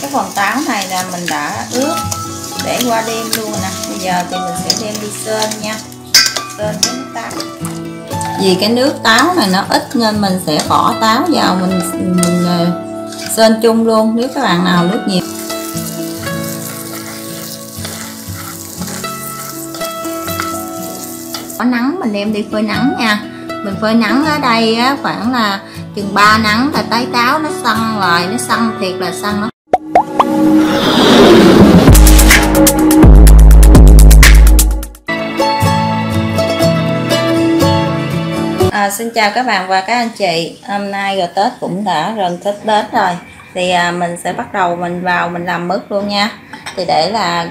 cái phần táo này là mình đã ướp để qua đêm luôn nè. Bây giờ thì mình sẽ đem đi sên nha. Sên cái nước táo. Vì cái nước táo này nó ít nên mình sẽ bỏ táo vào mình mình ờ, sên chung luôn. Nếu các bạn nào nước nhiều. Có nắng mình đem đi phơi nắng nha. Mình phơi nắng ở đây á, khoảng là chừng 3 nắng là tái táo nó săn lại nó săn thiệt là săn nó À, xin chào các bạn và các anh chị. Hôm nay rồi Tết cũng đã gần Tết đến rồi. Thì à, mình sẽ bắt đầu mình vào mình làm mứt luôn nha. Thì để là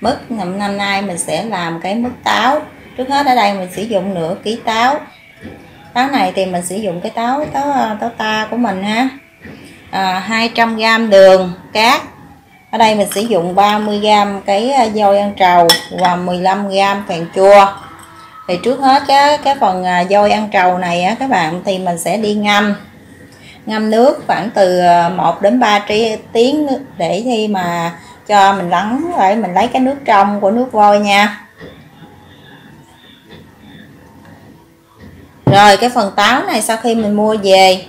mứt năm, năm nay mình sẽ làm cái mứt táo. Trước hết ở đây mình sử dụng nửa ký táo. Táo này thì mình sử dụng cái táo táo à, táo ta của mình ha. À, 200g đường cát. Ở đây mình sử dụng 30g cái à, dôi ăn trầu và 15g phèn chua thì trước hết cái cái phần à, dôi ăn trầu này á, các bạn, thì mình sẽ đi ngâm. Ngâm nước khoảng từ à, 1 đến 3 tiếng để khi mà cho mình lắng lại mình lấy cái nước trong của nước vôi nha. Rồi, cái phần táo này sau khi mình mua về,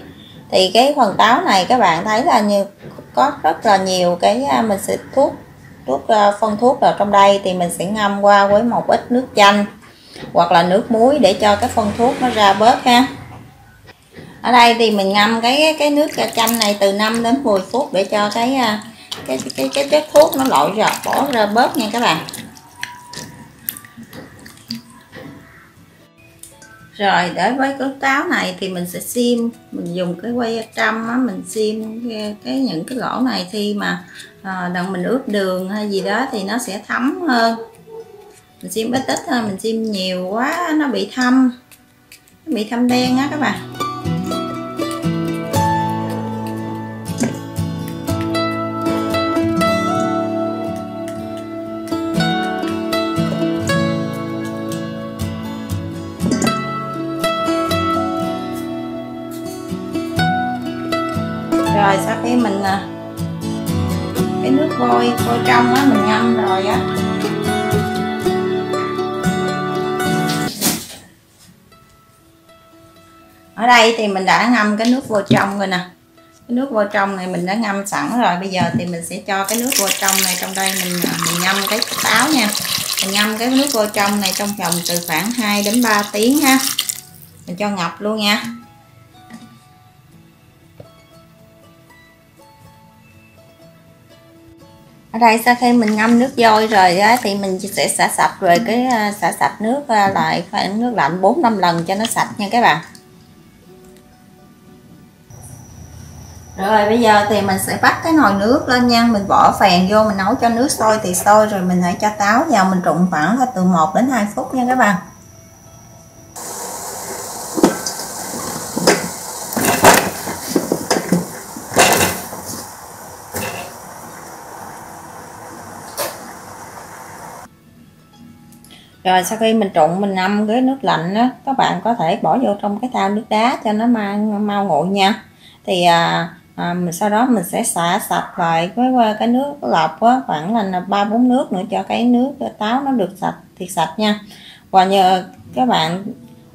thì cái phần táo này các bạn thấy là như, có rất là nhiều cái à, mình sẽ thuốc thuốc phân thuốc vào trong đây thì mình sẽ ngâm qua với một ít nước chanh hoặc là nước muối để cho cái phân thuốc nó ra bớt ha. Ở đây thì mình ngâm cái cái nước chanh này từ 5 đến 10 phút để cho cái à, cái cái cái chất thuốc nó lội ra bỏ ra bớt nha các bạn. Rồi đối với cái táo này thì mình sẽ xiêm mình dùng cái quay trăm á mình xiêm cái, cái những cái lỗ này khi mà à, đặng mình ướp đường hay gì đó thì nó sẽ thấm hơn mình xiêm ít ít thôi, mình xiêm nhiều quá, nó bị thâm. Nó bị thâm đen á các bạn. Rồi sau khi mình à, cái nước vôi vôi trong á, mình ngâm rồi á. Ở đây thì mình đã ngâm cái nước vô trong rồi nè. Cái nước vô trong này mình đã ngâm sẵn rồi. Bây giờ thì mình sẽ cho cái nước vô trong này. Trong đây mình à, mình ngâm cái táo nha. Mình ngâm cái nước vô trong này trong vòng từ khoảng 2 đến 3 tiếng ha. Mình cho ngập luôn nha. Ở đây sau khi mình ngâm nước vôi rồi á, thì mình sẽ xả sạch rồi cái à, xả sạch nước à, lại phải nước lạnh 4 5 lần cho nó sạch nha các bạn. Rồi bây giờ thì mình sẽ bắt cái nồi nước lên nha. Mình bỏ phèn vô mình nấu cho nước sôi thì sôi rồi mình hãy cho táo vào. Mình trụng khoảng là từ 1 đến 2 phút nha các bạn. Rồi sau khi mình trụng mình ngâm cái nước lạnh đó các bạn có thể bỏ vô trong cái thau nước đá cho nó mau mau nguội nha. Thì à, à, mình sau đó mình sẽ xả sạch lại với cái nước lọc á, khoảng là ba bốn nước nữa cho cái nước táo nó được sạch thiệt sạch nha. Và nhờ các bạn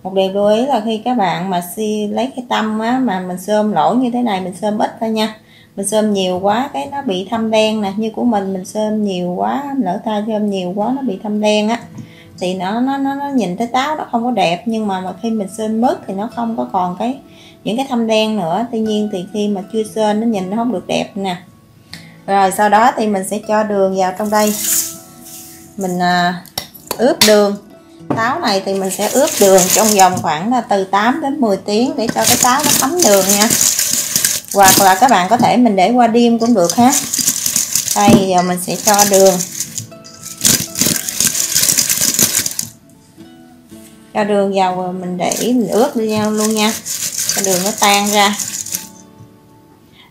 một điều lưu ý là khi các bạn mà si lấy cái tâm á, mà mình xơm lỗ như thế này mình xơm ít thôi nha. Mình xơm nhiều quá cái nó bị thâm đen nè như của mình mình xơm nhiều quá lỡ tay xơm nhiều quá nó bị thâm đen á thì nó nó nó, nó nhìn thấy táo nó không có đẹp. Nhưng mà, mà khi mình sơn mứt thì nó không có còn cái những cái thâm đen nữa. Tuy nhiên thì khi mà chưa sơn nó nhìn nó không được đẹp nè. Rồi sau đó thì mình sẽ cho đường vào trong đây. Mình à, ướp đường. Táo này thì mình sẽ ướp đường trong vòng khoảng là từ 8 đến 10 tiếng để cho cái táo nó thấm đường nha. Hoặc là các bạn có thể mình để qua đêm cũng được ha. Đây giờ mình sẽ cho đường. Cho đường vào rồi mình để, mình ướp nhau luôn nha. Cho đường nó tan ra.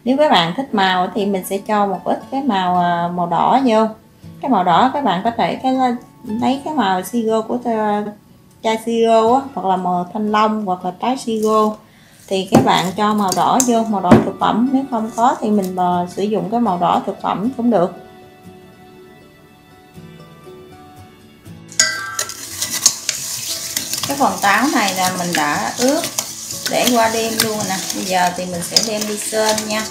Nếu các bạn thích màu thì mình sẽ cho một ít cái màu à, màu đỏ vô. Cái màu đỏ các bạn có thể cái à, lấy cái màu sigo của à, chai siro hoặc là màu thanh long, hoặc là trái sigo thì các bạn cho màu đỏ vô, màu đỏ thực phẩm. Nếu không có thì mình mà sử dụng cái màu đỏ thực phẩm cũng được. Phần táo này là mình đã ướp để qua đêm luôn nè. Bây giờ thì mình sẽ đem đi sên nha.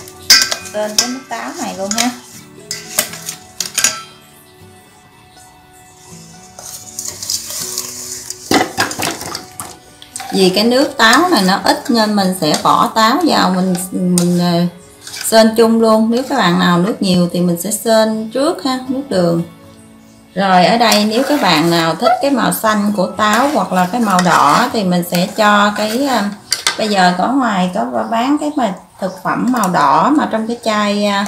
Sên cái nước táo này luôn ha. Vì cái nước táo này nó ít nên mình sẽ bỏ táo vào mình mình ờ, sên chung luôn. Nếu các bạn nào nước nhiều thì mình sẽ sên trước ha nước đường rồi, ở đây nếu các bạn nào thích cái màu xanh của táo hoặc là cái màu đỏ thì mình sẽ cho cái à, bây giờ có ngoài, có bán cái mà thực phẩm màu đỏ mà trong cái chai à,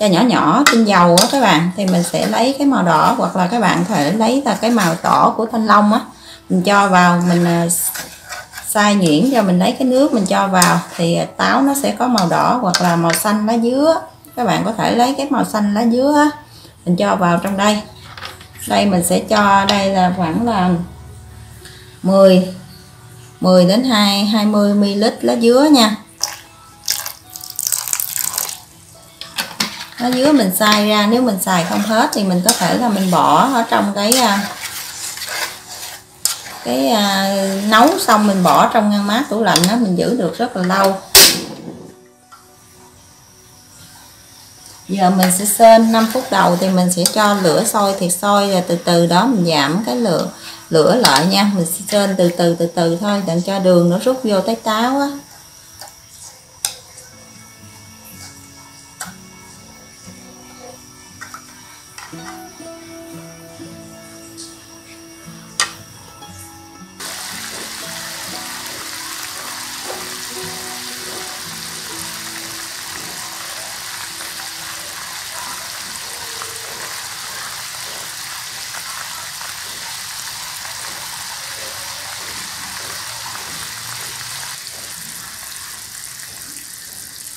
chai nhỏ nhỏ tinh dầu á các bạn. Thì mình sẽ lấy cái màu đỏ hoặc là các bạn có thể lấy là cái màu đỏ của thanh long á, mình cho vào, mình à, xay nhuyễn cho mình lấy cái nước mình cho vào. Thì táo nó sẽ có màu đỏ hoặc là màu xanh lá dứa. Các bạn có thể lấy cái màu xanh lá dứa á, mình cho vào trong đây đây mình sẽ cho đây là khoảng là 10 10 đến 2 20 ml lá dứa nha. Lá dứa mình xay ra nếu mình xài không hết thì mình có thể là mình bỏ ở trong cái à, cái à, nấu xong mình bỏ trong ngăn mát tủ lạnh đó mình giữ được rất là lâu. Giờ mình sẽ sên 5 phút đầu thì mình sẽ cho lửa sôi thì sôi, rồi từ từ đó mình giảm cái lửa lửa lại nha. Mình sẽ sên từ từ từ từ thôi, đừng cho đường nó rút vô tới táo á.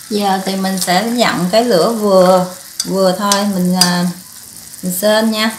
Giờ thì mình sẽ dặn cái lửa vừa vừa thôi. Mình à, mình sên nha.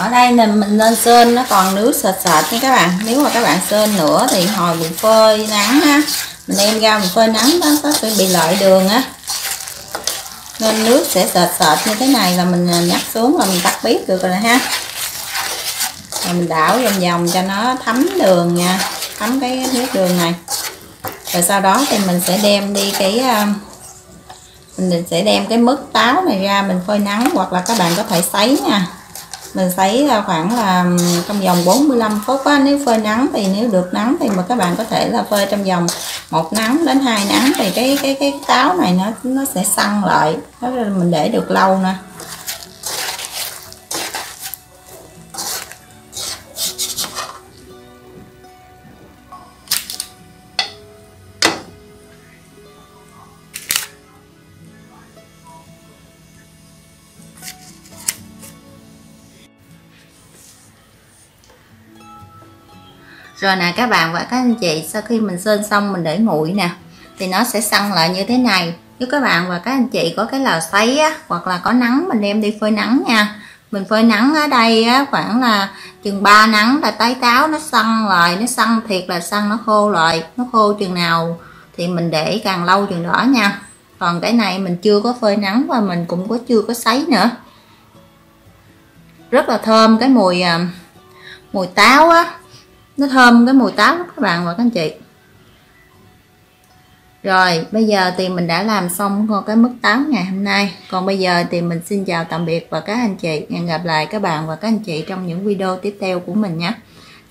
Ở đây nên mình nên sên, nó còn nước sệt sệt nha các bạn. Nếu mà các bạn sên nữa thì hồi mình phơi nắng á, mình đem ra mình phơi nắng đó, nó sẽ bị lợi đường á. Nên nước sẽ sệt sệt như thế này là mình à, nhắc xuống là mình tắt bếp được rồi ha. Rồi mình đảo vòng vòng cho nó thấm đường nha, thấm cái nước đường này. Rồi sau đó thì mình sẽ đem đi cái à, mình sẽ đem cái mứt táo này ra mình phơi nắng, hoặc là các bạn có thể sấy nha mình sấy khoảng là trong vòng 45 phút á, nếu phơi nắng thì nếu được nắng thì mà các bạn có thể là phơi trong vòng một nắng đến hai nắng thì cái cái cái táo này nó nó sẽ săn lại. Đó là mình để được lâu nè. Rồi nè các bạn và các anh chị sau khi mình sơn xong mình để nguội nè thì nó sẽ săn lại như thế này. Nếu các bạn và các anh chị có cái lò sấy á, hoặc là có nắng mình đem đi phơi nắng nha. Mình phơi nắng ở đây á, khoảng là chừng 3 nắng là tái táo nó săn lại nó săn thiệt là săn nó khô lại nó khô chừng nào thì mình để càng lâu chừng đó nha. Còn cái này mình chưa có phơi nắng và mình cũng có chưa có sấy nữa. Rất là thơm cái mùi à, mùi táo á nó thơm cái mùi táo các bạn và các anh chị. Rồi, bây giờ thì mình đã làm xong cái mức táo ngày hôm nay. Còn bây giờ thì mình xin chào tạm biệt và các anh chị. Hẹn gặp lại các bạn và các anh chị trong những video tiếp theo của mình nhé.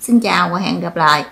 Xin chào và hẹn gặp lại.